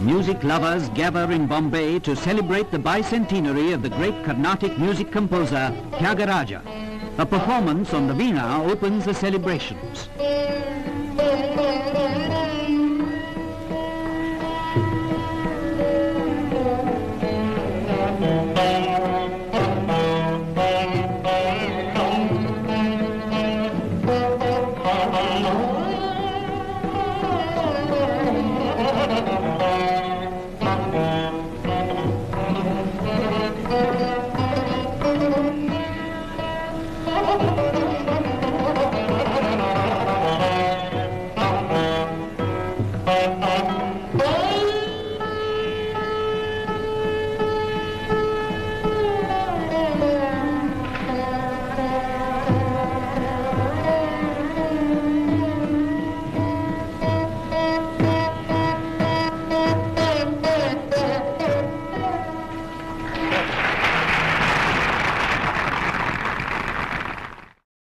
Music lovers gather in Bombay to celebrate the bicentenary of the great Carnatic music composer Thyagaraja. A performance on the Veena opens the celebrations.